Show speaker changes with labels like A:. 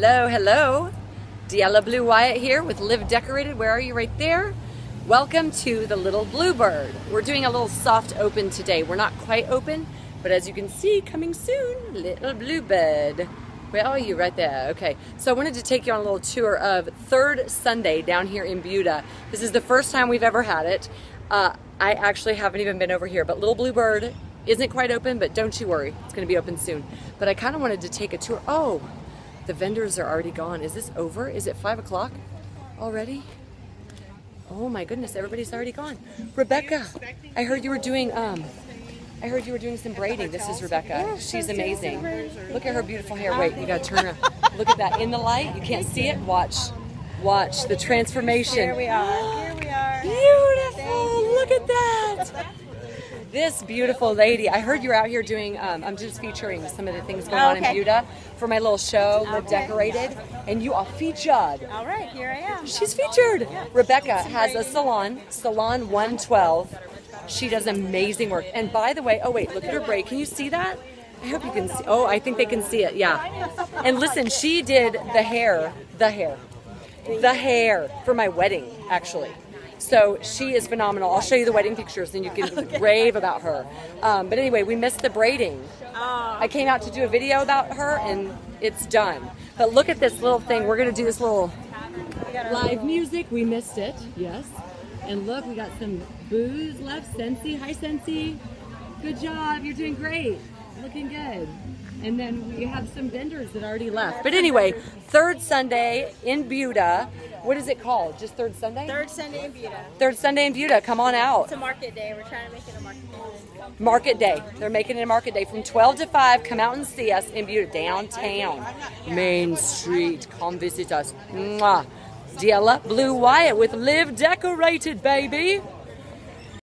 A: Hello, hello. Diella Blue Wyatt here with Live Decorated. Where are you? Right there. Welcome to the Little Bluebird. We're doing a little soft open today. We're not quite open, but as you can see, coming soon, Little Bluebird. Where are you? Right there. Okay. So I wanted to take you on a little tour of Third Sunday down here in Buda. This is the first time we've ever had it. Uh, I actually haven't even been over here, but Little Bluebird isn't quite open, but don't you worry. It's going to be open soon. But I kind of wanted to take a tour. Oh, the vendors are already gone. Is this over? Is it 5 o'clock already? Oh my goodness, everybody's already gone. Rebecca, I heard you were doing um, I heard you were doing some braiding. This is Rebecca. She's amazing. Look at her beautiful hair. Wait, you gotta turn around. Look at that in the light. You can't see it. Watch, watch the transformation.
B: Here we are. Here we are.
A: Beautiful. Look at that. This beautiful lady. I heard you're out here doing. Um, I'm just featuring some of the things going on in
B: Okay.
A: Buda for my little show, Live
B: Okay.
A: Decorated, and you are featured.
B: All right, here I am.
A: She's featured. Rebecca has a salon, Salon 112. She does amazing work. And by the way, oh wait, look at her braid. Can you see that? I hope you can see. Oh, I think they can see it. Yeah. And listen, she did the hair, the hair, the hair for my wedding, actually. So she is phenomenal. I'll show you the wedding pictures and you can rave about her. Um, but anyway, we missed the braiding.
B: Oh,
A: I came out to do a video about her and it's done. But look at this little thing. We're going to do this little
B: we got our
A: live music. We missed it. Yes. And look, we got some booze left. Sensi. Hi, Sensi. Good job. You're doing great. Looking good. And then we have some vendors that already left. But anyway, third Sunday in Buda. What is it called? Just third Sunday?
B: third Sunday in Buda.
A: Third Sunday in Buda. Come on out.
B: It's a market day. We're trying to make it a market day.
A: Market Day. They're making it a market day from 12 to 5. Come out and see us in Buda, downtown, Main Street. Come visit us. Mwah. Diella Blue Wyatt with Live Decorated, baby.